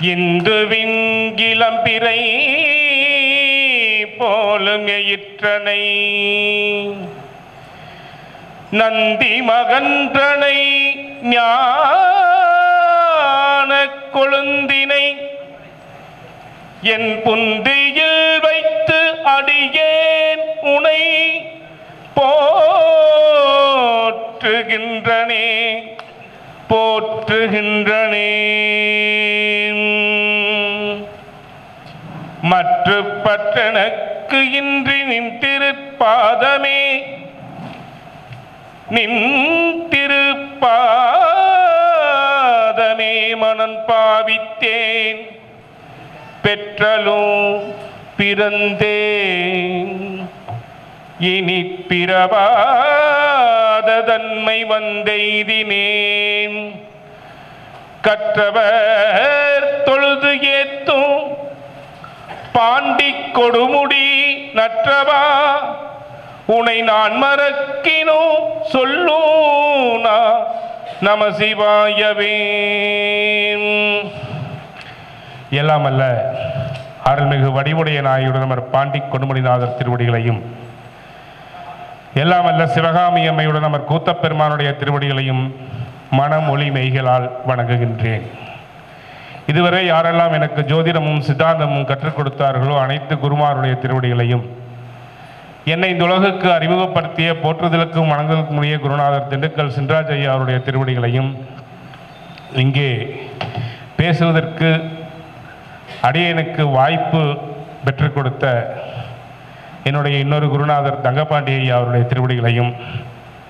இந்துவின் இளம்பிறை போலும் எயிற்றனை. நந்தி மகன்றனை ஞான கொழுந்தினை. என் புந்தியில் வைத்து அடியேன் உனை போற்றுகின்றனே போற்றுகின்றனே. மற்ற பற்றனக்கு இன்றி நின் திருப்பாதமே. நின் திருப்பாதமே மனம் பாவித்தேன். பெற்றலும் பிறந்தேன். இனி பிறவாத தன்மை வந்தெய்தினேன். கற்றவர் தொழுது ஏத்தும் பாண்டி கொடுமுடி நற்றவா? உனை நான் மறக்கினோ? சொல்லூனா நம சிவாயவே. எல்லாம் அல்ல அருள்மிகு வடிவுடைய நாயுடன் நமர் பாண்டி கொடுமுடிநாதர் திருவடிகளையும் எல்லாம் அல்ல சிவகாமி அம்மையுடன் அமர் கூத்தப்பெருமானுடைய திருவடிகளையும் மனமொழி மெய்களால் வணங்குகின்றேன். இதுவரை யாரெல்லாம் எனக்கு ஜோதிடமும் சித்தாந்தமும் கற்றுக் கொடுத்தார்களோ அனைத்து குருமாருடைய திருவடிகளையும் என்னை இந்த உலகுக்கு அறிமுகப்படுத்திய போற்றுதலுக்கும் வணங்குதலுக்கும் உரிய குருநாதர் திண்டுக்கல் சின்ராஜ் ஐயா அவருடைய திருவடிகளையும் இங்கே பேசுவதற்கு அடியனுக்கு வாய்ப்பு பெற்றுக் கொடுத்த என்னுடைய இன்னொரு குருநாதர் தங்கபாண்டி ஐயா அவருடைய திருவடிகளையும்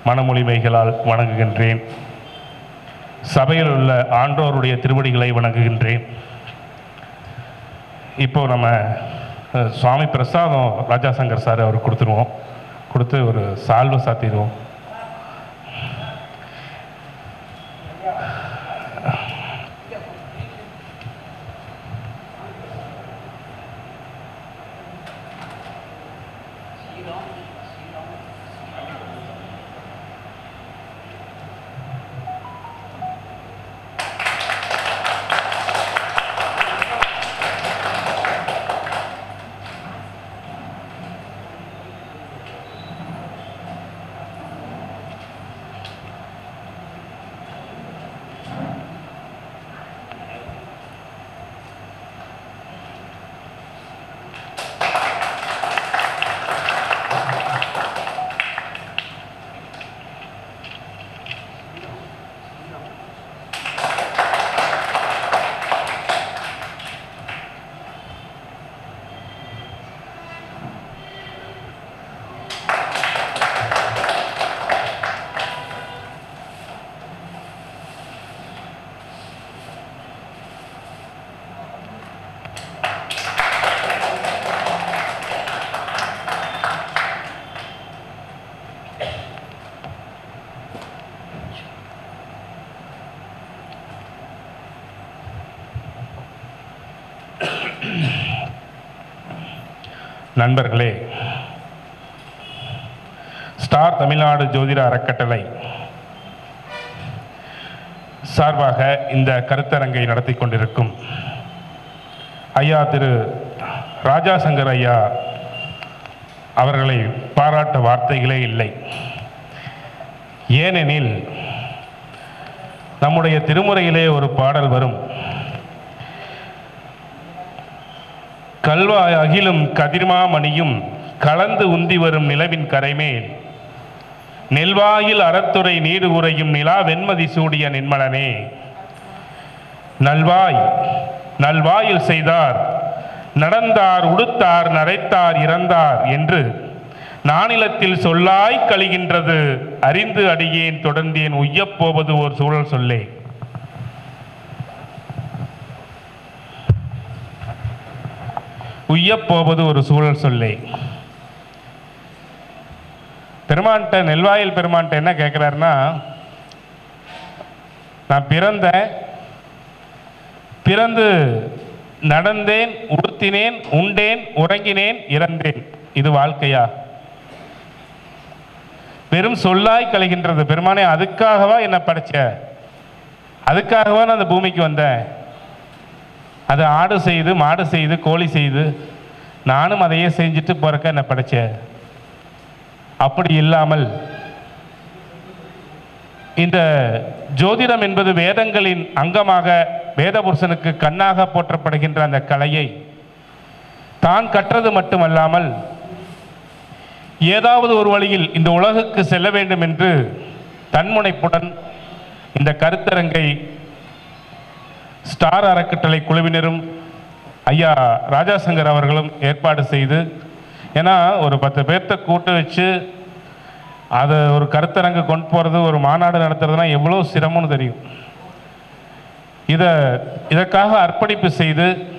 மனமொழிமைகளால் வணங்குகின்றேன். சபையில் உள்ள ஆண்டோருடைய திருவடிகளை வணங்குகின்றேன். இப்போ நம்ம சுவாமி பிரசாதம் ராஜா சங்கர் சார் அவர் கொடுத்துருவோம். கொடுத்து ஒரு சால்வை சாத்திடுவோம். நண்பர்களே ஸ்டார் தமிழ்நாடு ஜோதிட அறக்கட்டளை சார்பாக இந்த கருத்தரங்கை நடத்தி கொண்டிருக்கும் ஐயா திரு ராஜா சங்கர் ஐயா அவர்களை பாராட்ட வார்த்தைகளே இல்லை. ஏனெனில் நம்முடைய திருமுறையிலே ஒரு பாடல் வரும். கல்வாய் அகிலும் கதிர்மாமணியும் கலந்து உந்தி வரும் நிலவின் கரைமேல். நெல்வாயில் அறத்துறை நீடு உறையும் நிலா வெண்மதி சூடிய நின்மலனே. நல்வாய் நல்வாயில் செய்தார் நடந்தார் உடுத்தார் நரைத்தார் இறந்தார் என்று நானிலத்தில் சொல்லாய் கழிகின்றது. அறிந்து அடியேன் தொடர்ந்தேன் உய்யப் போவது ஓர் சூழல் சொல்லே. உய்யப்போவது ஒரு சூழல் சொல்லே. பெருமான்கிட்ட நெல்வாயில் பெருமான்கிட்ட என்ன கேட்குறாருன்னா நான் பிறந்தேன் பிறந்து நடந்தேன் உடுத்தினேன் உண்டேன் உறங்கினேன் இறந்தேன். இது வாழ்க்கையா? வெறும் சொல்லாய் கழிகின்றது. பெருமானே அதுக்காகவா என்ன படைச்ச? அதுக்காகவா நான் அந்த பூமிக்கு வந்தேன்? அது ஆடு செய்து மாடு செய்து கோழி செய்து நானும் அதையே செஞ்சுட்டு பிறக்க என்ன படைச்ச? அப்படி இல்லாமல் இந்த ஜோதிடம் என்பது வேதங்களின் அங்கமாக வேதபுருஷனுக்கு கண்ணாக போற்றப்படுகின்ற அந்த கலையை தான் கற்றது மட்டுமல்லாமல் ஏதாவது ஒரு வழியில் இந்த உலகுக்கு செல்ல வேண்டும் என்று தன்முனைப்புடன் இந்த கருத்தரங்கை ஸ்டார் அறக்கட்டளை குழுவினரும் ஐயா ராஜாசங்கர் அவர்களும் ஏற்பாடு செய்து ஏன்னா ஒரு பத்து பேர்த்த கூட்டு வச்சு அதை ஒரு கருத்தரங்கு கொண்டு போகிறது ஒரு மாநாடு நடத்துறதுனா எவ்வளோ சிரமம்னு தெரியும். இதை இதற்காக அர்ப்பணிப்பு செய்து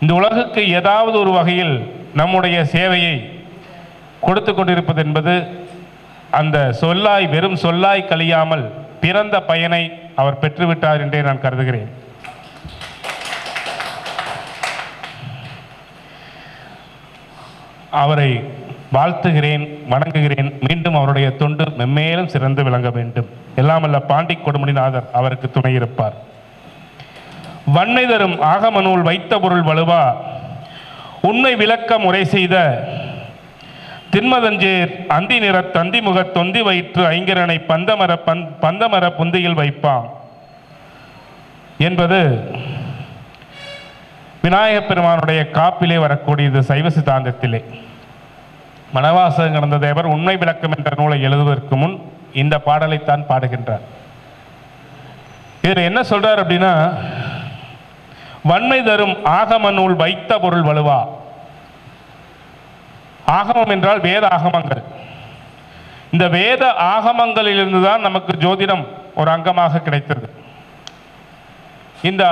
இந்த உலகுக்கு ஏதாவது ஒரு வகையில் நம்முடைய சேவையை கொடுத்து கொண்டிருப்பது என்பது அந்த சொல்லாய் வெறும் சொல்லாய் கழியாமல் பிறந்த பயனை அவர் பெற்றுவிட்டார் என்றே நான் கருதுகிறேன். அவரை வாழ்த்துகிறேன் வணங்குகிறேன். மீண்டும் அவருடைய தொண்டு மென்மேலும் சிறந்து விளங்க வேண்டும். எல்லாமல்ல பாண்டி கொடுமணிநாதர் அவருக்கு துணை இருப்பார் வன்மை தரும் ஆகம நூல் வைத்த பொருள் வலுவா? உண்மை விளக்க முறை செய்த திண்மதஞ்சேர் அந்தி நிற தந்தி முக தொந்தி வயிற்று ஐங்கிரனை பந்தமர பந் பந்தமர புந்தியில் வைப்பான். என்பது விநாயகப் பெருமானுடைய காப்பிலே வரக்கூடியது சைவ சித்தாந்தத்திலே. மணவாசகம் கடந்த தேவர் உண்மை விளக்கம் என்ற நூலை எழுதுவதற்கு முன் இந்த பாடலைத்தான் பாடுகின்றார். இதில் என்ன சொல்றார் அப்படின்னா வன்மை தரும் ஆகம நூல் வைத்த பொருள் வலுவா? ஆகமம் என்றால் வேத ஆகமங்கள். இந்த வேத ஆகமங்களிலிருந்து தான் நமக்கு ஜோதிடம் ஒரு அங்கமாக கிடைத்தது. இந்த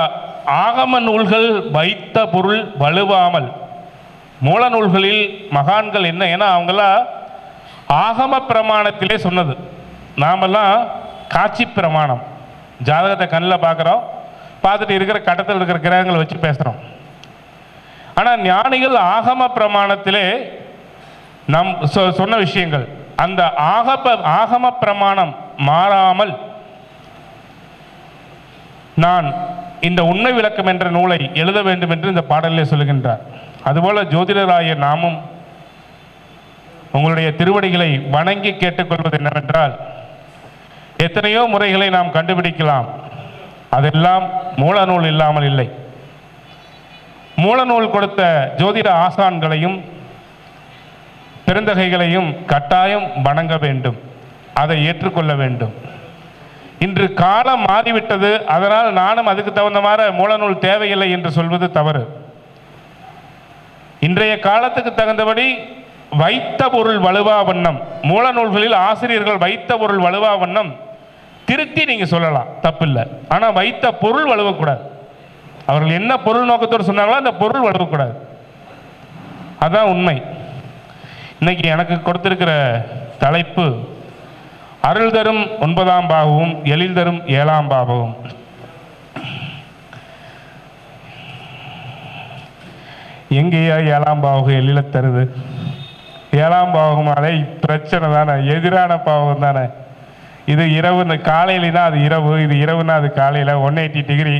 ஆகம நூல்கள் வைத்த பொருள் வலுவாமல் மூல நூல்களில் மகான்கள் என்ன ஏன்னா அவங்களாம் ஆகம பிரமாணத்திலே சொன்னது. நாமெல்லாம் காட்சி பிரமாணம். ஜாதகத்தை கண்ணில் பார்க்குறோம் பார்த்துட்டு இருக்கிற கட்டத்தில் இருக்கிற கிரகங்களை வச்சு பேசுகிறோம் ஆனால் ஞானிகள் ஆகம பிரமாணத்திலே நம் சொ- சொன்ன விஷயங்கள். அந்த ஆகப ஆகம பிரமாணம் மாறாமல் நான் இந்த உண்மை விளக்கம் என்ற நூலை எழுத வேண்டும் என்று இந்த பாடலிலே சொல்லுகின்றார். அதுபோல ஜோதிடராய நாமும் உங்களுடைய திருவடிகளை வணங்கி கேட்டுக்கொள்வது என்னவென்றால் எத்தனையோ முறைகளை நாம் கண்டுபிடிக்கலாம். அதெல்லாம் மூல நூல் இல்லாமல் இல்லை. மூலநூல் கொடுத்த ஜோதிட ஆசான்களையும் பெருந்தகைகளையும் கட்டாயம் வணங்க வேண்டும். அதை ஏற்றுக்கொள்ள வேண்டும். இன்று காலம் மாறிவிட்டது. அதனால் நானும் அதுக்கு தகுந்த மாதிரி மூலநூல் தேவையில்லை என்று சொல்வது தவறு. இன்றைய காலத்துக்கு தகுந்தபடி வைத்த பொருள் வலுவா வண்ணம் மூலநூல்களில் ஆசிரியர்கள் வைத்த பொருள் வலுவா வண்ணம் திருத்தி நீங்கள் சொல்லலாம். தப்பில்லை. ஆனால் வைத்த பொருள் வலுவக்கூடாது. அவர்கள் என்ன பொருள் நோக்கத்தோடு சொன்னாங்களோ அந்த பொருள் வலுவக்கூடாது. அதான் உண்மை. இன்னைக்கு எனக்கு கொடுத்திருக்கிற தலைப்பு அருள் தரும் ஒன்பதாம் பாகவும் எழில் தரும் ஏழாம் பாகவும் எங்கேயா ஏழாம் பாவகம் எழில தருது? ஏழாம் பாவகமாலே பிரச்சனை தானே எதிரான பாவகம் தானே. இது இரவு காலையிலனா அது இரவு இது இரவுனா அது காலையில் ஒன் எயிட்டி டிகிரி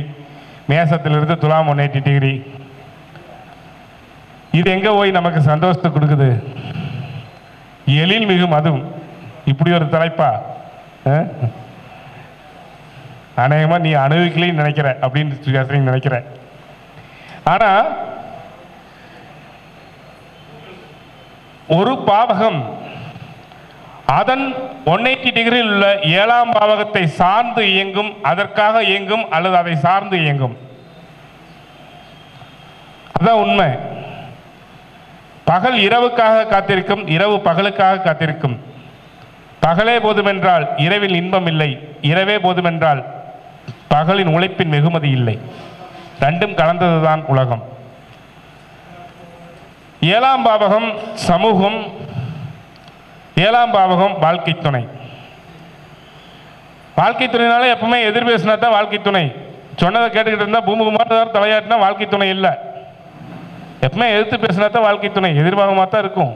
மேசத்திலிருந்து துலாம் ஒன் எயிட்டி டிகிரி. இது எங்கே போய் நமக்கு சந்தோஷத்தை கொடுக்குது? எழில் மிகும் அதுவும் இப்படி ஒரு தலைப்பா? அநேகமாக நீ அணுவிக்கலைன்னு நினைக்கிற அப்படின்னு பேசுறீங்க நினைக்கிறேன். ஆனால் ஒரு பாவகம் அதன் ஒன் எயிட்டி டிகிரியில் உள்ள ஏழாம் பாவகத்தை சார்ந்து இயங்கும் அதற்காக இயங்கும் அல்லது அதை சார்ந்து இயங்கும். அதான் உண்மை. பகல் இரவுக்காக காத்திருக்கும் இரவு பகலுக்காக காத்திருக்கும். பகலே போதுமென்றால் இரவில் இன்பம் இல்லை இரவே போதுமென்றால் பகலின் உழைப்பின் வெகுமதி இல்லை. ரெண்டும் கலந்ததுதான் உலகம். ஏழாம் பாவகம் சமூகம் ஏழாம் பாவகம் வாழ்க்கை துணை. வாழ்க்கை துணைனால எப்பவுமே எதிர் பேசினா தான் வாழ்க்கை துணை. சொன்னதை கேட்டுக்கிட்டு இருந்தால் பூமுகுமார் தலையாட்டினா வாழ்க்கை துணை இல்லை. எப்பவுமே எதிர்த்து பேசினா தான் வாழ்க்கை துணை எதிர்பார்க்கமாக தான் இருக்கும்.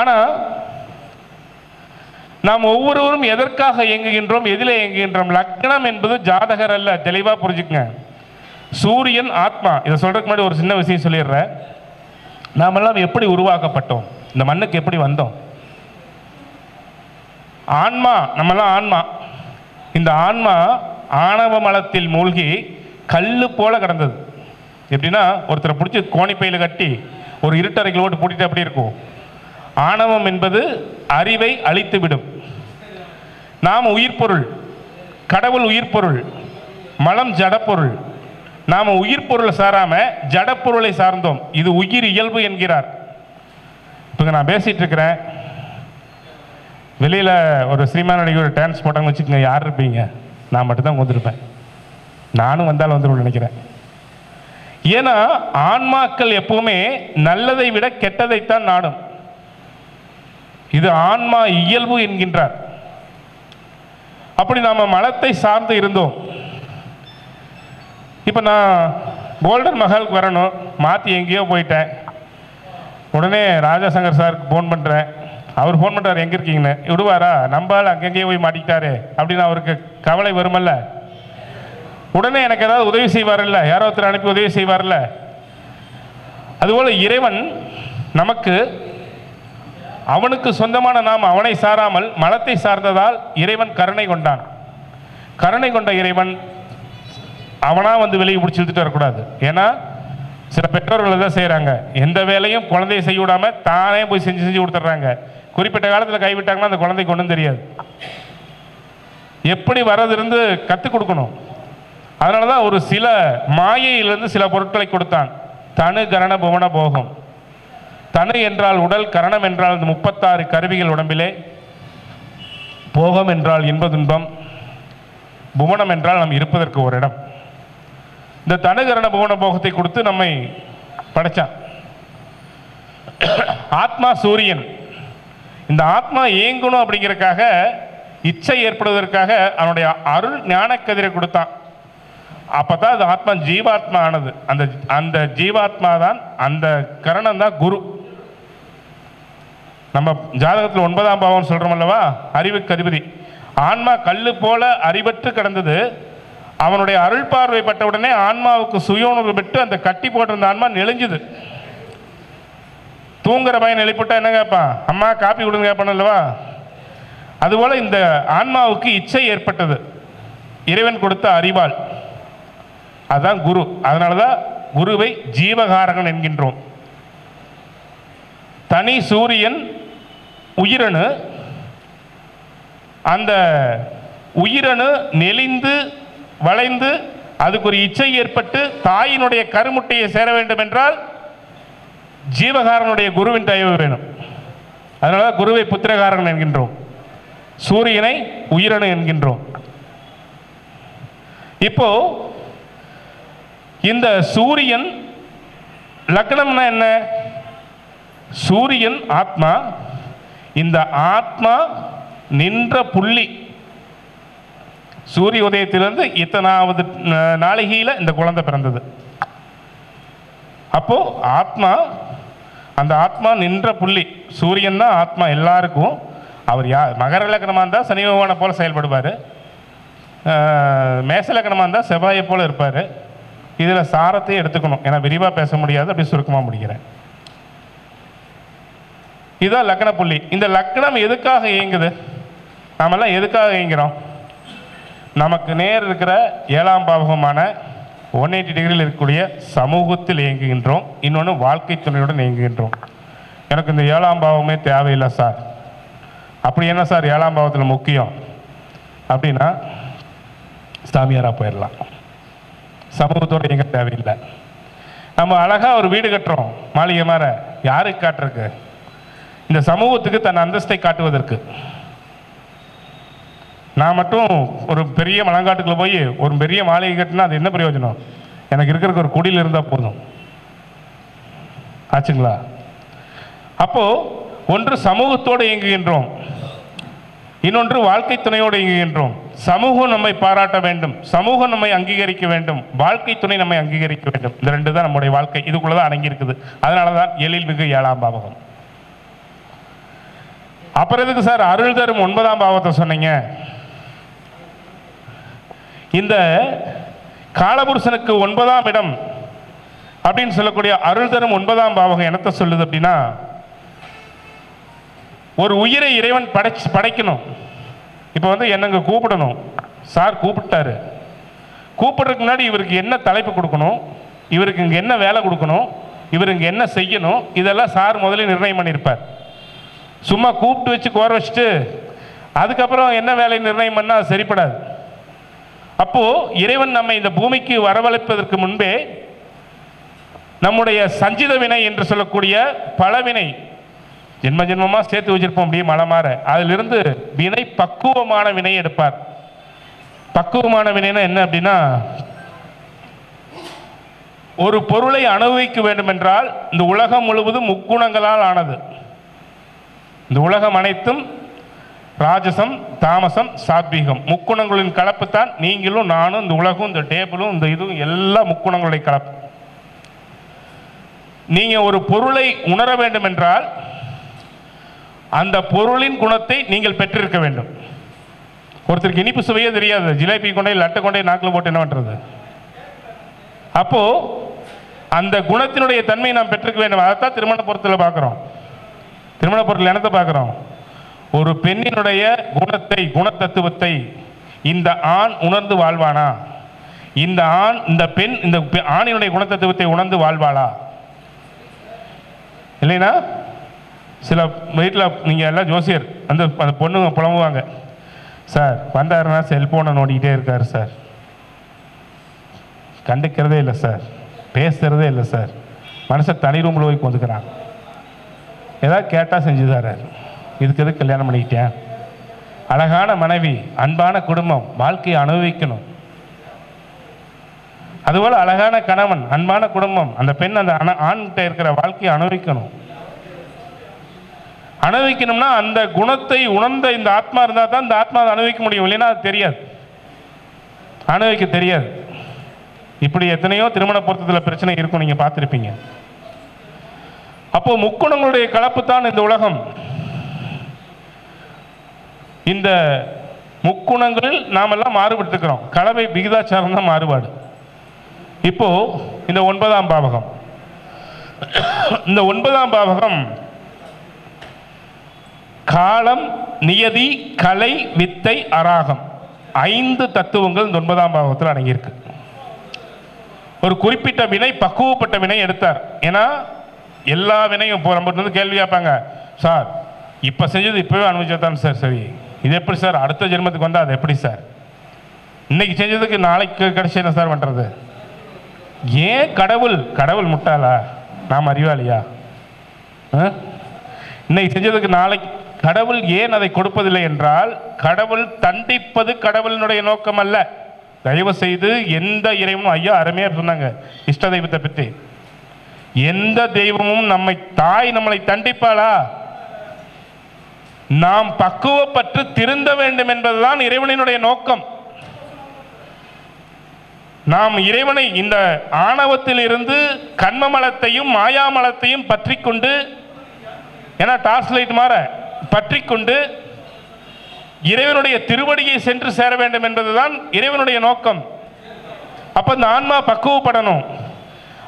ஆனால் நாம் ஒவ்வொருவரும் எதற்காக இயங்குகின்றோம் எதில் இயங்குகின்றோம்? லக்னம் என்பது ஜாதகர் அல்ல தெளிவாக புரிஞ்சுக்கங்க. சூரியன் ஆத்மா இதை சொல்றதுக்கு முன்னாடி ஒரு சின்ன விஷயம் சொல்லிடுறேன். நாமெல்லாம் எப்படி உருவாக்கப்பட்டோம்? இந்த மண்ணுக்கு எப்படி வந்தோம்? ஆன்மா நம்மலாம் ஆன்மா. இந்த ஆன்மா ஆணவ மலத்தில் மூழ்கி கல் போல கிடந்தது. எப்படின்னா ஒருத்தரை பிடிச்சி கோணிப்பையில் கட்டி ஒரு இருட்டறைகள் ஓட்டு பூட்டிட்டு அப்படி இருக்கும்? ஆணவம் என்பது அறிவை அழித்துவிடும். நாம் உயிர்ப்பொருள் கடவுள் உயிர்ப்பொருள் மலம் ஜடப்பொருள் நாம் உயிர்ப்பொருளை சாராமல் ஜடப்பொருளை சார்ந்தோம். இது உயிர் இயல்பு என்கிறார். இப்போ நான் பேசிகிட்டு இருக்கிறேன். வெளியில் ஒரு சினிமா ஒரு டான்ஸ் போட்டாங்கன்னு வச்சுக்கோங்க யார் இருப்பீங்க? நான் மட்டும்தான் வந்திருப்பேன் நானும் வந்தாலும் வந்துடும் நினைக்கிறேன். ஏன்னா ஆன்மாக்கள் எப்பவுமே நல்லதை விட கெட்டதைத்தான் நாடும். இது ஆன்மா இயல்பு என்கின்றார். அப்படி நாம மலத்தை சார்ந்து இருந்தோம். இப்போ நான் கோல்டன் மஹாலுக்கு வரணும். மாற்றி எங்கேயோ போயிட்டேன். உடனே ராஜாசங்கர் சாருக்கு ஃபோன் பண்ணுறேன் அவர் ஃபோன் பண்ணுறாரு எங்கே இருக்கீங்கன்னு? விடுவாரா? நம்பால் அங்கங்கேயே போய் மாட்டிக்கிட்டாரு. அப்படின்னு அவருக்கு கவலை வருமல்ல. உடனே எனக்கு ஏதாவது உதவி செய்வார்ல? யாரோ ஒருத்தர் அனுப்பி உதவி செய்வார்ல? அதுபோல் இறைவன் நமக்கு அவனுக்கு சொந்தமான நாம் அவனை சாராமல் மலத்தை சார்ந்ததால் இறைவன் கருணை கொண்டான். கருணை கொண்ட இறைவன் அவனாக வந்து வெளியே பிடிச்சி இழுத்துட்டு வரக்கூடாது. ஏன்னா சில பெற்றோர்கள் தான் செய்கிறாங்க எந்த வேலையும் குழந்தைய செய்ய விடாமல் தானே போய் செஞ்சு செஞ்சு கொடுத்துட்றாங்க. குறிப்பிட்ட காலத்தில் கைவிட்டாங்கன்னா அந்த குழந்தைக்கு ஒன்றும் தெரியாது. எப்படி வர்றதிருந்து கற்றுக் கொடுக்கணும்? அதனால தான் ஒரு சில மாயையிலிருந்து சில பொருட்களை கொடுத்தான். தனு கரண புவன போகம். தனு என்றால் உடல் கரணம் என்றால் இந்த முப்பத்தாறு கருவிகள் உடம்பிலே. போகம் என்றால் இன்ப துன்பம். புவனம் என்றால் நாம் இருப்பதற்கு ஒரு இடம் இந்த தனுகரண புவன போகத்தை கொடுத்து நம்மை படைச்சான். ஆத்மா சூரியன். இந்த ஆத்மா இயங்கணும் அப்படிங்கிறக்காக இச்சை ஏற்படுவதற்காக அவனுடைய அருள் ஞானக்கதிரை கதிரை அப்போ அப்பதான் அது ஆத்மா ஜீவாத்மா ஆனது அந்த அந்த ஜீவாத்மா தான் அந்த கரணம் தான் குரு. நம்ம ஜாதகத்தில் ஒன்பதாம் பாவம் சொல்றோம் அல்லவா? அறிவுக்கு அதிபதி. ஆன்மா கல்லு போல அறிவற்று கிடந்தது. அவனுடைய அருள் பார்வை பட்ட உடனே ஆன்மாவுக்கு சுயோணர்வு பெற்று அந்த கட்டி போட்டிருந்த ஆன்மா நெளிஞ்சுது. தூங்குற பையன் எழுப்பிட்டா என்ன கேட்பான்? அம்மா காப்பி கொடுங்க கேட்பான் அல்லவா? அதுபோல இந்த ஆன்மாவுக்கு இச்சை ஏற்பட்டது. இறைவன் கொடுத்த அறிவாள் அதுதான் குரு. அதனால தான் குருவை ஜீவகாரகன் என்கின்றோம். தனி சூரியன் உயிரணு அந்த உயிரணு நெளிந்து வளைந்து அதுக்கு ஒரு இச்சை ஏற்பட்டு தாயினுடைய கருமுட்டையை சேர வேண்டும் என்றால் ஜீவகாரனுடைய குருவின் தயவு வேணும். அதனால தான் குருவை புத்திரகாரன் என்கின்றோம். சூரியனை உயிரணு என்கின்றோம். இப்போ இந்த சூரியன் லக்னம்னா என்ன? சூரியன் ஆத்மா. இந்த ஆத்மா நின்ற புள்ளி. சூரிய உதயத்திலிருந்து இத்தனாவது நாளிகையில் இந்த குழந்தை பிறந்தது. அப்போ ஆத்மா அந்த ஆத்மா நின்ற புள்ளி. சூரியன் தான் ஆத்மா எல்லாருக்கும். அவர் யா மகர லக்னமாக இருந்தால் சனி பகவானை போல் செயல்படுவார். மேச லக்னமாக இருந்தால் செவ்வாயை போல் இருப்பார். இதில் சாரத்தை எடுத்துக்கணும். ஏன்னா விரிவாக பேச முடியாது அப்படி சுருக்கமாக முடிக்கிறேன். இதுதான் லக்ன புள்ளி. இந்த லக்னம் எதுக்காக இயங்குது? நாமெல்லாம் எதுக்காக இயங்குறோம்? நமக்கு நேர் இருக்கிற ஏழாம் பாவகமான ஒன் எயிட்டி டிகிரியில் இருக்கக்கூடிய சமூகத்தில் இயங்குகின்றோம். இன்னொன்று வாழ்க்கை துணையுடன் இயங்குகின்றோம். எனக்கு இந்த ஏழாம் பாவமே தேவையில்லை சார். அப்படி என்ன சார்? ஏழாம் பாவத்தில் முக்கியம். அப்படின்னா சாமியாராக போயிடலாம். சமூகத்தோடு இயங்க தேவையில்லை. நம்ம அழகாக ஒரு வீடு கட்டுறோம். மாளிகை மாற யாருக்கு காட்டுறதுக்கு இந்த சமூகத்துக்கு தன் அந்தஸ்தை காட்டுவதற்கு. நான் மட்டும் ஒரு பெரிய மலங்காட்டுக்குள்ளே போய் ஒரு பெரிய மாளிகை கட்டினா அது என்ன பிரயோஜனம்? எனக்கு இருக்கிறதுக்கு ஒரு குடியில் இருந்தால் போதும். ஆச்சுங்களா? அப்போது ஒன்று சமூகத்தோடு இயங்குகின்றோம். இன்னொன்று வாழ்க்கை துணையோடு இயங்குகின்றோம். சமூகம் நம்மை பாராட்ட வேண்டும். சமூகம் நம்மை அங்கீகரிக்க வேண்டும். வாழ்க்கை துணை நம்மை அங்கீகரிக்க வேண்டும். இந்த ரெண்டு தான் நம்முடைய வாழ்க்கை. இதுக்குள்ள தான் அடங்கியிருக்குது. அதனால தான் எழில் மிகு ஏழாம் பாவகம். அப்புறம் எதுக்கு சார்? அருள் தரும் ஒன்பதாம் பாவத்தை சொன்னீங்க. இந்த காலபுருஷனுக்கு ஒன்பதாம் இடம் அப்படின்னு சொல்லக்கூடிய அருள் தரும் ஒன்பதாம் பாவகம் என்னத்தை சொல்லுது அப்படின்னா ஒரு உயிரை இறைவன் படைச்சு படைக்கணும். இப்போ வந்து என்னங்க கூப்பிடணும்? சார் கூப்பிட்டாரு. கூப்பிடுறதுக்கு முன்னாடி இவருக்கு என்ன தலைப்பு கொடுக்கணும்? இவருக்கு இங்கே என்ன வேலை கொடுக்கணும்? இவர் இங்கே என்ன செய்யணும்? இதெல்லாம் சார் முதல்ல நிர்ணயம் பண்ணியிருப்பார் சும்மா கூப்பிட்டு வச்சு கோர வச்சுட்டு அதுக்கப்புறம் என்ன வேலை நிர்ணயம் பண்ணால் அது சரிப்படாது. அப்போது இறைவன் நம்மை இந்த பூமிக்கு வரவழைப்பதற்கு முன்பே நம்முடைய சஞ்சித வினை என்று சொல்லக்கூடிய பலவினை ஜென்ம ஜென்மமாக சேர்த்து வச்சிருப்போம் அப்படியே மலை மாற. அதிலிருந்து வினை பக்குவமான வினை எடுப்பார். பக்குவமான வினைனா என்ன அப்படின்னா ஒரு பொருளை அனுபவிக்க வேண்டுமென்றால் இந்த உலகம் முழுவதும் முக்குணங்களால் ஆனது. இந்த உலகம் அனைத்தும் ராஜசம் தாமசம் சாத்வீகம். முக்குணங்களின் கலப்பு தான் நீங்களும் நானும் இந்த உலகம் இந்த டேபிளும் இந்த இதுவும் எல்லா முக்குணங்களுடைய கலப்பு. நீங்கள் ஒரு பொருளை உணர வேண்டுமென்றால் அந்த பொருளின் குணத்தை நீங்கள் பெற்றிருக்க வேண்டும். ஒருத்தருக்கு இனிப்பு சுவையே தெரியாது. ஜிலேபி கொண்டே லட்டை கொண்டே நாக்கில் போட்டு என்ன பண்ணுறது அப்போ அந்த குணத்தினுடைய தன்மையை நாம் பெற்றிருக்க வேண்டும். அதைத்தான் திருமண பொருத்தில் பார்க்குறோம். திருமண பொருள் என்னத்தை பார்க்குறோம்? ஒரு பெண்ணினுடைய குணத்தை குணத்தத்துவத்தை இந்த ஆண் உணர்ந்து வாழ்வானா? இந்த ஆண் இந்த பெண் இந்த ஆணினுடைய குணத்தத்துவத்தை உணர்ந்து வாழ்வாளா? இல்லைனா சில வீட்டில் நீங்கள் எல்லாம் ஜோசியர் அந்த அந்த பொண்ணுங்க புலம்புவாங்க. சார் வந்தாருன்னா செல்ஃபோனை நோண்டிக்கிட்டே இருக்கார் சார். கண்டுக்கிறதே இல்லை சார். பேசுகிறதே இல்லை சார். மனசை தனி ரூமில் போய் கொந்துக்கிறான் ஏதாவது கேட்டால் செஞ்சு தர்றாரு இதுக்கு எதுக்கு கல்யாணம் பண்ணிக்கிட்டேன் அழகான மனைவி அன்பான குடும்பம் வாழ்க்கையை அனுபவிக்கணும். அதுபோல் அழகான கணவன் அன்பான குடும்பம் அந்த பெண் அந்த அண- ஆண்கிட்ட இருக்கிற வாழ்க்கையை அனுபவிக்கணும். அனுபவிக்கணும்னா அந்த குணத்தை உணர்ந்த இந்த ஆத்மா இருந்தால் தான் இந்த ஆத்மா அனுபவிக்க முடியும். இல்லைன்னா அது தெரியாது. அனுபவிக்க தெரியாது. இப்படி எத்தனையோ திருமண பொருத்தத்தில் பிரச்சனை இருக்கும் நீங்கள் பார்த்துருப்பீங்க. அப்போ முக்குணங்களுடைய கலப்பு தான் இந்த உலகம். இந்த முக்குணங்களில் நாமெல்லாம் மாறுபட்டுக்கிறோம் கலவை விகிதாச்சாரம் தான் மாறுபாடு. இப்போ இந்த ஒன்பதாம் பாவகம். இந்த ஒன்பதாம் பாவகம் காலம் நியதி கலை வித்தை அராகம். ஐந்து தத்துவங்கள் இந்த ஒன்பதாம் பாவகத்தில் அடங்கியிருக்கு. ஒரு குறிப்பிட்ட வினை பக்குவப்பட்ட வினை எடுத்தார். ஏன்னா எல்லா வினையும் இப்போ நம்ம வந்து கேள்வி கேட்பாங்க. சார் இப்போ செஞ்சது இப்போவே அனுபவிச்சதான் சார் சரி. இது எப்படி சார்? அடுத்த ஜென்மத்துக்கு வந்தால் அது எப்படி சார்? இன்னைக்கு செஞ்சதுக்கு நாளைக்கு கடைசி என்ன சார் பண்ணுறது ஏன் கடவுள் கடவுள் முட்டாளா? நாம் அறிவாளியா? ஆ? இன்னைக்கு செஞ்சதுக்கு நாளைக்கு கடவுள் ஏன் அதை கொடுப்பதில்லை என்றால் கடவுள் தண்டிப்பது கடவுளினுடைய நோக்கம் அல்ல தயவு செய்து எந்த இறைவனும் ஐயா அருமையாக சொன்னாங்க இஷ்ட தெய்வத்தை பற்றி எந்த தெய்வமும் நம்மை தாய் நம்மளை தண்டிப்பாளா? நாம் பக்குவப்பட்டு திருந்த வேண்டும் என்பதுதான் இறைவனினுடைய நோக்கம். நாம் இறைவனை இந்த ஆணவத்தில் இருந்து கண்மமலத்தையும் மாயாமலத்தையும் பற்றி கொண்டு ஏன்னா டார்ச் லைட் மாற பற்றி கொண்டு இறைவனுடைய திருவடியை சென்று சேர வேண்டும் என்பதுதான் இறைவனுடைய நோக்கம். அப்ப இந்த ஆன்மா பக்குவப்படணும்.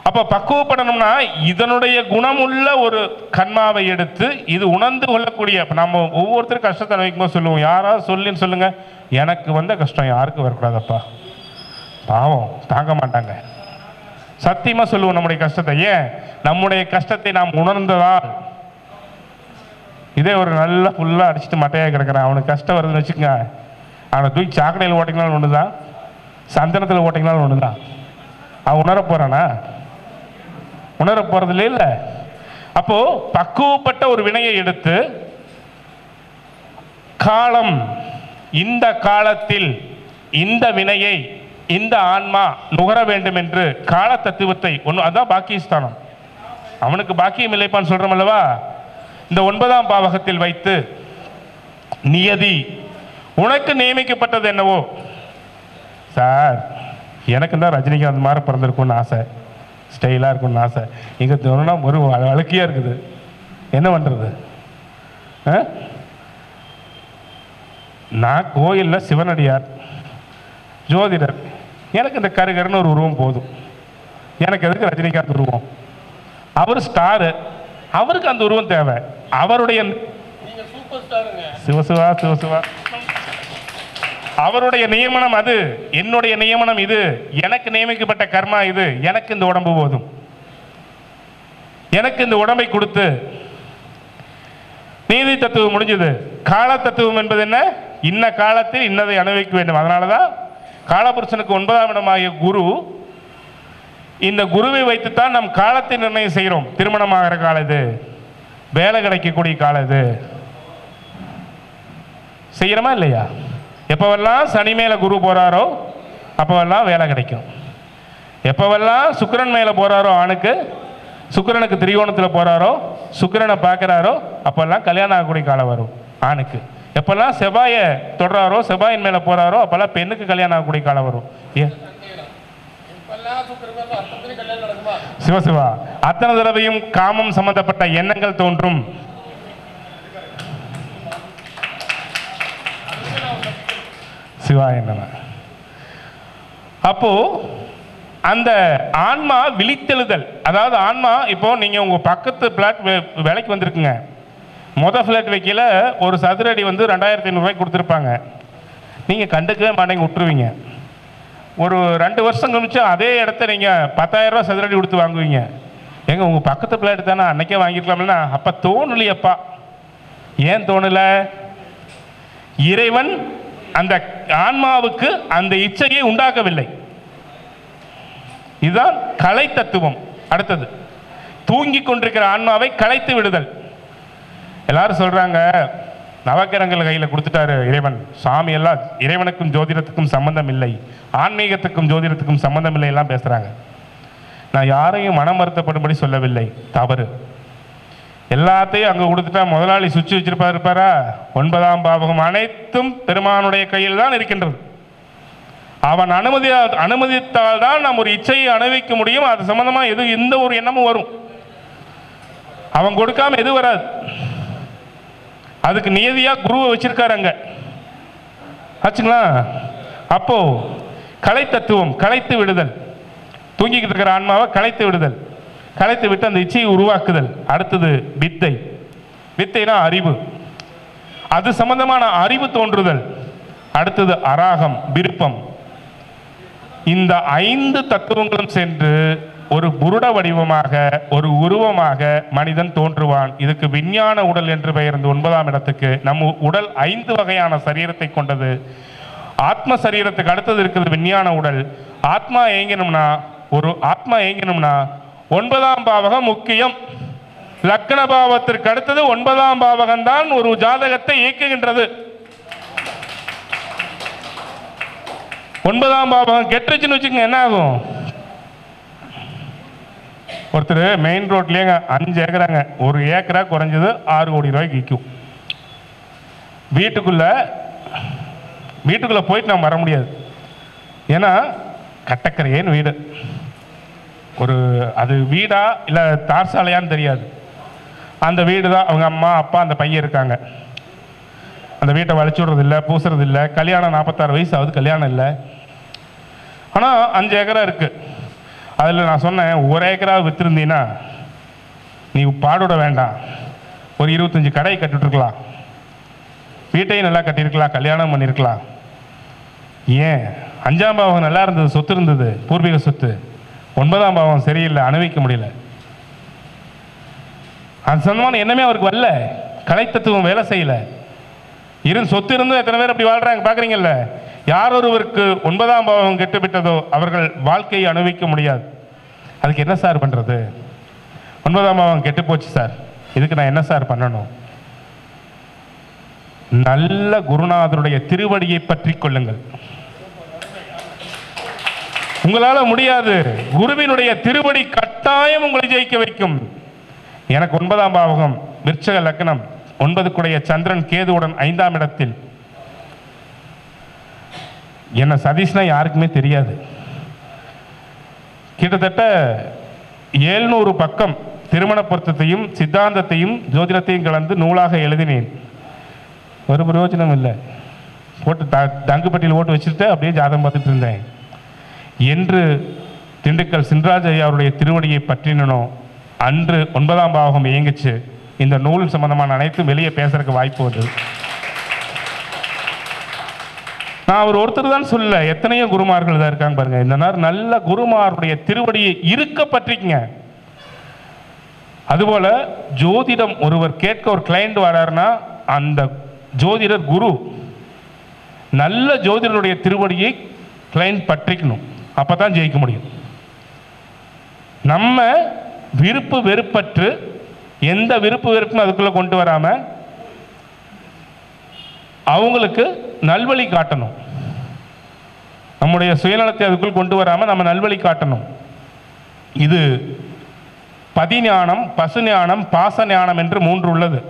அப்ப பக்குவப்படணும்னா இதனுடைய குணமுள்ள ஒரு கண்மாவை எடுத்து இது உணர்ந்து கொள்ளக்கூடிய அப்ப நம்ம ஒவ்வொருத்தரும் கஷ்டத்தை அனுபவிக்கும்போது சொல்லுவோம் யாராவது சொல்லின்னு சொல்லுங்க. எனக்கு வந்த கஷ்டம் யாருக்கும் வரக்கூடாதப்பா. பாவம் தாங்க மாட்டாங்க. சத்தியமா சொல்லுவோம் நம்முடைய கஷ்டத்தை. ஏன்? நம்முடைய கஷ்டத்தை நாம் உணர்ந்ததால். இதே ஒரு நல்ல ஃபுல்லாக அடிச்சுட்டு மட்டையாக கிடக்கிறான். அவனுக்கு கஷ்டம் வருதுன்னு வச்சுக்கோங்க. அவனை தூக்கி சாக்கடையில் ஓட்டிங்கனாலும் ஒன்று தான் சந்தனத்தில் ஓட்டிங்கனாலும் ஒன்று தான் அவன் உணர போகிறானா உணர போகிறதுல இல்லை. அப்போது பக்குவப்பட்ட ஒரு வினையை எடுத்து காலம் இந்த காலத்தில் இந்த வினையை இந்த ஆன்மா நுகர வேண்டும் என்று கால தத்துவத்தை ஒன்று அதுதான் பாக்கியஸ்தானம். அவனுக்கு பாக்கியம் இல்லைப்பான்னு சொல்கிறோம் அல்லவா? இந்த ஒன்பதாம் பாவகத்தில் வைத்து நியதி உனக்கு நியமிக்கப்பட்டது என்னவோ? சார் எனக்கு தான் ரஜினிகாந்த் மாதிரி பிறந்திருக்கும்னு ஆசை. ஸ்டைலாக இருக்கும்னு ஆசை. இங்கே தோணுனா ஒரு அழுக்கியாக இருக்குது. என்ன பண்ணுறது நான் கோயிலில் சிவனடியார் ஜோதிடர். எனக்கு இந்த கருகருன்னு ஒரு உருவம் போதும். எனக்கு எதுக்கு ரஜினிகாந்த் உருவம்? அவர் ஸ்டாரு. அவருக்கு அந்த உருவம் தேவை. அவருடைய சிவசிவா சிவசிவா. அவருடைய நியமனம் அது. என்னுடைய நியமனம் இது. எனக்கு நியமிக்கப்பட்ட கர்மா இது. எனக்கு இந்த உடம்பு போதும். எனக்கு இந்த உடம்பை கொடுத்து. நீதி தத்துவம் முடிஞ்சது. கால தத்துவம் என்பது என்ன? இன்ன காலத்தில் இன்னதை அனுபவிக்க வேண்டும். அதனால தான் காலபுருஷனுக்கு ஒன்பதாம் இடமாகிய குரு இந்த குருவை வைத்துத்தான் நம் காலத்தை நிர்ணயம் செய்கிறோம். திருமணமாகிற காலம் இது. வேலை கிடைக்கக்கூடிய காலம் இது. செய்கிறோமா இல்லையா? எப்போவெல்லாம் சனி மேலே குரு போகிறாரோ அப்போவெல்லாம் வேலை கிடைக்கும். எப்போவெல்லாம் சுக்கரன் மேலே போகிறாரோ ஆணுக்கு சுக்கிரனுக்கு திரிகோணத்தில் போகிறாரோ சுக்கிரனை பார்க்குறாரோ அப்போல்லாம் கல்யாணம் ஆகக்கூடிய காலம் வரும் ஆணுக்கு. எப்போல்லாம் செவ்வாயை தொடுறாரோ செவ்வாயின் மேலே போகிறாரோ அப்போல்லாம் பெண்ணுக்கு கல்யாணம் ஆகக்கூடிய காலம் வரும். ஏன்? சிவசிவா அத்தனை தடவையும் காமம் சம்பந்தப்பட்ட எண்ணங்கள் தோன்றும். சிவா என்னமா அப்போ அந்த ஆன்மா விழித்தெழுதல் அதாவது ஆன்மா இப்போ நீங்கள் உங்கள் பக்கத்து பிளாட் விலைக்கு வந்திருக்குங்க. மொதல் ஃப்ளாட் வைக்கல ஒரு சதுரடி வந்து ரெண்டாயிரத்தி ஐநூறுரூவாய்க்கு கொடுத்துருப்பாங்க. நீங்கள் கண்டுக்கவே மாட்டேங்க விட்டுருவீங்க ஒரு ரெண்டு வருஷம் கழிச்சு அதே இடத்த நீங்கள் பத்தாயிரம் சதுரடி கொடுத்து வாங்குவீங்க. ஏங்க உங்கள் பக்கத்து பிள்ளை தானே அன்னைக்கே வாங்கிக்கலாம்னா அப்போ தோணலையப்பா. ஏன் தோணலை? இறைவன் அந்த ஆன்மாவுக்கு அந்த இச்சையை உண்டாக்கவில்லை. இதுதான் கலை தத்துவம். அடுத்தது தூங்கிக் கொண்டிருக்கிற ஆன்மாவை கலைத்து விடுதல். எல்லாரும் சொல்கிறாங்க நவக்கிரங்கள் கையில் கொடுத்துட்டாரு இறைவன். சாமி எல்லாம் இறைவனுக்கும் ஜோதிடத்துக்கும் சம்பந்தம் இல்லை. ஆன்மீகத்துக்கும் ஜோதிடத்துக்கும் சம்பந்தம் இல்லை எல்லாம் பேசுகிறாங்க நான் யாரையும் மனம் வருத்தப்படும்படி சொல்லவில்லை. தவறு. எல்லாத்தையும் அங்கே கொடுத்துட்டா முதலாளி சுவிட்ச் வச்சிருப்பா இருப்பாரா ஒன்பதாம் பாவகம் அனைத்தும் பெருமானுடைய கையில் தான் இருக்கின்றது. அவன் அனுமதி அனுமதித்தால் தான் நாம் ஒரு இச்சையை அனுபவிக்க முடியும். அது சம்பந்தமாக எது எந்த ஒரு எண்ணமும் வரும். அவன் கொடுக்காம எது வராது. அதுக்கு நியதியா குருவை வச்சிருக்காரு அங்க. ஆச்சுங்களா? அப்போ கலை தத்துவம் கலைத்து விடுதல். தூங்கிக்கிட்டு இருக்கிற ஆன்மாவை கலைத்து விடுதல். கலைத்து விட்டு அந்த இச்சையை உருவாக்குதல். அடுத்தது வித்தை. வித்தைனா அறிவு. அது சம்பந்தமான அறிவு தோன்றுதல். அடுத்தது அராகம் விருப்பம். இந்த ஐந்து தத்துவங்களும் சென்று ஒரு புருட வடிவமாக ஒரு உருவமாக மனிதன் தோன்றுவான். இதுக்கு விஞ்ஞான உடல் என்று பெயர்ந்து ஒன்பதாம் இடத்துக்கு. நம்ம உடல் ஐந்து வகையான சரீரத்தை கொண்டது. ஆத்ம சரீரத்துக்கு அடுத்தது இருக்குது விஞ்ஞான உடல். ஆத்மா ஏங்கினோம்னா ஒரு ஆத்மா ஏங்கினோம்னா ஒன்பதாம் பாவகம் முக்கியம். லக்கண பாவத்திற்கு அடுத்தது ஒன்பதாம் பாவகம் தான் ஒரு ஜாதகத்தை இயக்குகின்றது. ஒன்பதாம் பாவகம் கெட்டுச்சுன்னு வச்சுக்கோங்க என்ன ஆகும்? ஒருத்தர் மெயின் ரோட்லேயே அஞ்சு ஏக்கராங்க. ஒரு ஏக்கரா குறைஞ்சது ஆறு கோடி ரூபாய்க்கு விற்கும் வீட்டுக்குள்ள வீட்டுக்குள்ள போயிட்டு நான் வர முடியாது. ஏன்னா கட்டக்கரையேன்னு வீடு. ஒரு அது வீடா இல்லை தார் சாலையான்னு தெரியாது. அந்த வீடு தான் அவங்க அம்மா அப்பா அந்த பையன் இருக்காங்க. அந்த வீட்டை வளைச்சு விடுறது இல்லை பூசுறது இல்லை கல்யாணம் நாற்பத்தாறு வயசு ஆகுது கல்யாணம் இல்லை. ஆனால் அஞ்சு ஏக்கரா இருக்குது அதில் நான் சொன்னேன் ஒரு ஏக்கராக விற்றுருந்தீன்னா நீ பாடுட வேண்டாம். ஒரு இருபத்தஞ்சு கடை கட்டிட்டுருக்கலாம். வீட்டையும் நல்லா கட்டியிருக்கலாம் கல்யாணம் பண்ணியிருக்கலாம். ஏன்? அஞ்சாம் பாவம் நல்லா இருந்தது சொத்து இருந்தது பூர்வீக சொத்து. ஒன்பதாம் பாவம் சரியில்லை அனுபவிக்க முடியல. அந்த சொந்தமான என்னமே அவருக்கு வரல. கலைத்தத்துவம் வேலை செய்யல. இருந்து சொத்து இருந்தும் எத்தனை பேர் அப்படி வாழ்கிறாங்க பார்க்குறீங்கல்ல யார் ஒருவருக்கு ஒன்பதாம் பாவம் கெட்டுவிட்டதோ அவர்கள் வாழ்க்கையை அனுபவிக்க முடியாது. அதுக்கு என்ன சார் பண்ணுறது ஒன்பதாம் பாவம் கெட்டு போச்சு சார். இதுக்கு நான் என்ன சார் பண்ணணும்? நல்ல குருநாதருடைய திருவடியை பற்றி கொள்ளுங்கள். உங்களால் முடியாது. குருவினுடைய திருவடி கட்டாயம் உங்களை ஜெயிக்க வைக்கும். எனக்கு ஒன்பதாம் பாவகம் விருச்சக லக்னம். ஒன்பதுக்குடைய சந்திரன் கேதுவுடன் ஐந்தாம் இடத்தில். என்ன சதீஷ்னா யாருக்குமே தெரியாது. கிட்டத்தட்ட ஏழ்நூறு பக்கம் திருமண பொருத்தத்தையும் சித்தாந்தத்தையும் ஜோதிடத்தையும் கலந்து நூலாக எழுதினேன். ஒரு பிரயோஜனம் இல்லை. போட்டு த தங்குப்பட்டியில் ஓட்டு வச்சுட்டு அப்படியே ஜாதகம் பார்த்துட்டு இருந்தேன். என்று திண்டுக்கல் சின்ராஜ் ஐயா அவருடைய திருவடியை பற்றினனோ அன்று ஒன்பதாம் பாவகம் இயங்குச்சு. இந்த நூல் சம்பந்தமான அனைத்தும் வெளியே பேசுறதுக்கு வாய்ப்பு வந்தது நான் அவர் ஒருத்தர் தான் சொல்ல எத்தனையோ குருமார்கள் தான் இருக்காங்க பாருங்க. இந்த நேரம் நல்ல குருமாருடைய திருவடியை இருக்க பற்றிக்கங்க. அதுபோல ஜோதிடம் ஒருவர் கேட்க ஒரு கிளைண்ட் வராருன்னா அந்த ஜோதிடர் குரு நல்ல ஜோதிடருடைய திருவடியை கிளைண்ட் பற்றிக்கணும். அப்பதான் ஜெயிக்க முடியும். நம்ம விருப்பு வெறுப்பற்று எந்த விருப்பு வெறுப்பும் அதுக்குள்ள கொண்டு வராமல் அவங்களுக்கு நல்வழி காட்டணும். நம்முடைய சுயநலத்தை அதுக்குள் கொண்டு வராமல் நம்ம நல்வழி காட்டணும். இது பதிஞானம் பசுஞானம் பாச ஞானம் என்று மூன்று உள்ளது.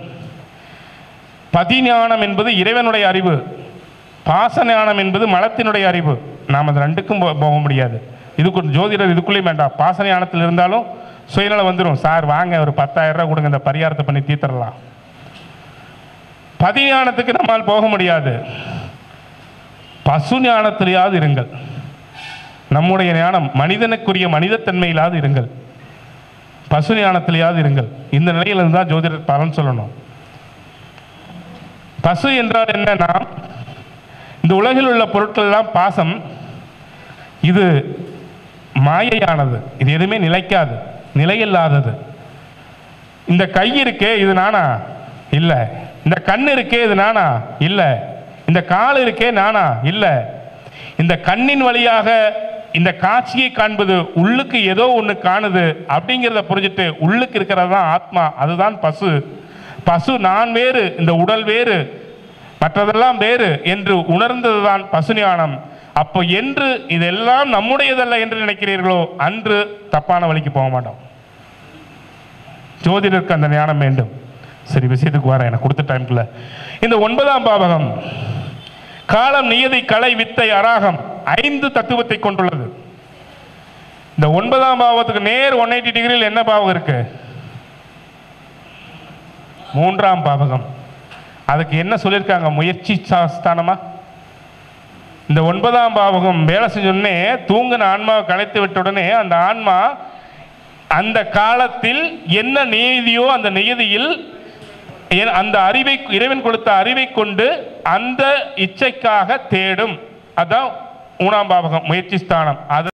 பதிஞானம் என்பது இறைவனுடைய அறிவு. பாச ஞானம் என்பது மலத்தினுடைய அறிவு. நாம் அது ரெண்டுக்கும் போ- போக முடியாது. இதுக்கு ஜோதிடர் இதுக்குள்ளேயும் வேண்டாம் பாச ஞானத்தில் இருந்தாலும் சுயநலம் வந்துடும் சார் வாங்க ஒரு பத்தாயிரம் ரூபா கொடுங்க. இந்த பரிகாரத்தை பண்ணி தீர்த்தரலாம் பதிஞானத்துக்கு நம்மால் போக முடியாது. பசு ஞானத்திலேயாவது இருங்கள். நம்முடைய ஞானம் மனிதனுக்குரிய மனிதத்தன்மையிலாவது இருங்கள். பசு ஞானத்திலேயாவது இருங்கள். இந்த நிலையிலிருந்து தான் ஜோதிடர் பலன் சொல்லணும். பசு என்றால் என்னன்னா இந்த உலகில் உள்ள பொருட்கள்லாம் பாசம். இது மாயையானது. இது எதுவுமே நிலைக்காது. நிலையில்லாதது. இந்த கை இருக்கே இது நானா? இல்லை. இந்த கண் இருக்கே இது நானா? இல்லை. இந்த கால் இருக்கே நானா? இல்லை. இந்த கண்ணின் வழியாக இந்த காட்சியை காண்பது உள்ளுக்கு ஏதோ ஒன்று காணுது அப்படிங்கிறத புரிஞ்சுட்டு உள்ளுக்கு இருக்கிறது தான் ஆத்மா அதுதான் பசு. பசு நான் வேறு இந்த உடல் வேறு மற்றதெல்லாம் வேறு என்று உணர்ந்தது தான் பசு பசுஞானம் அப்போ என்று இதெல்லாம் நம்முடையதல்ல என்று நினைக்கிறீர்களோ அன்று தப்பான வழிக்கு போக மாட்டோம். ஜோதிடருக்கு அந்த ஞானம் வேண்டும். சரி விஷயத்துக்கு வரேன். எனக்கு கொடுத்த டைம்குள்ள இந்த ஒன்பதாம் பாவகம் காலம் நியதி கலை வித்தை அராகம் ஐந்து தத்துவத்தை கொண்டுள்ளது. இந்த ஒன்பதாம் பாவத்துக்கு நேர் ஒன் எயிட்டி டிகிரியில் என்ன பாவகம் இருக்கு? மூன்றாம் பாவகம். அதுக்கு என்ன சொல்லியிருக்காங்க? முயற்சி ஸ்தானமா இந்த ஒன்பதாம் பாவகம் வேலை செஞ்சோடனே தூங்கின ஆன்மாவை கலைத்து விட்ட உடனே அந்த ஆன்மா அந்த காலத்தில் என்ன நியதியோ அந்த நியதியில் அந்த அறிவை இறைவன் கொடுத்த அறிவை கொண்டு அந்த இச்சைக்காக தேடும். அதான் மூணாம் பாவகம் முயற்சி ஸ்தானம். அது